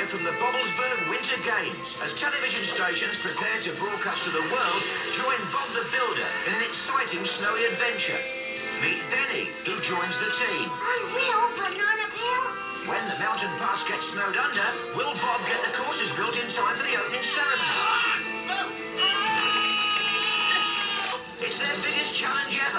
live from the Bobblesberg Winter Games as television stations prepare to broadcast to the world, join Bob the Builder in an exciting snowy adventure. Meet Benny, who joins the team. Unreal banana peel. When the mountain pass gets snowed under, will Bob get the courses built in time for the opening ceremony? Ah! it's their biggest challenge ever.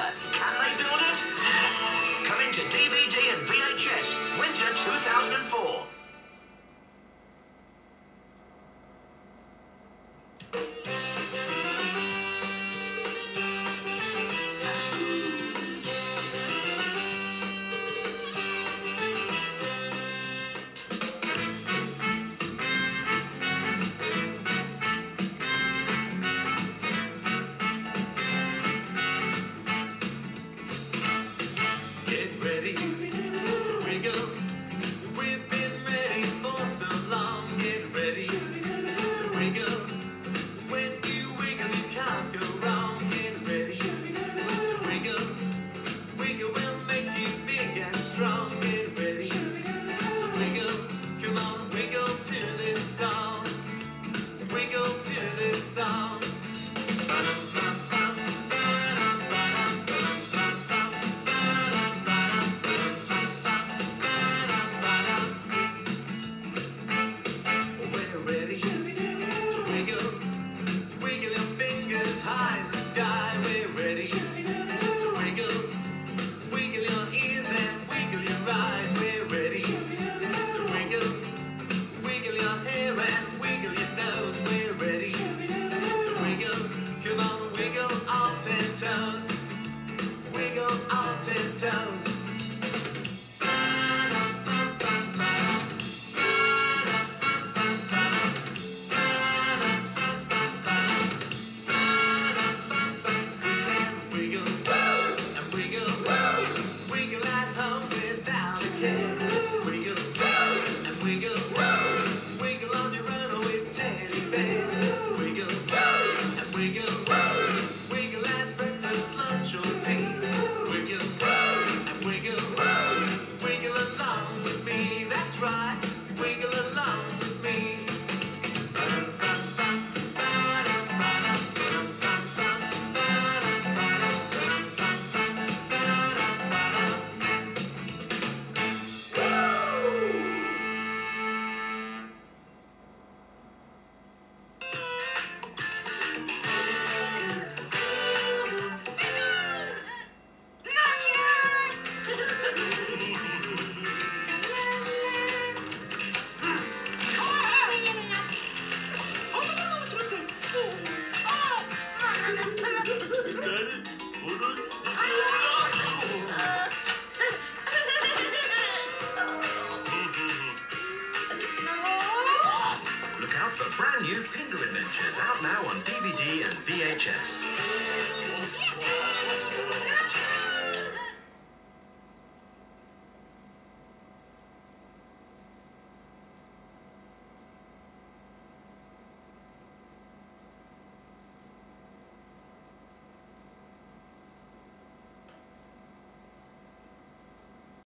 out for brand new Pingu Adventures, out now on DVD and VHS.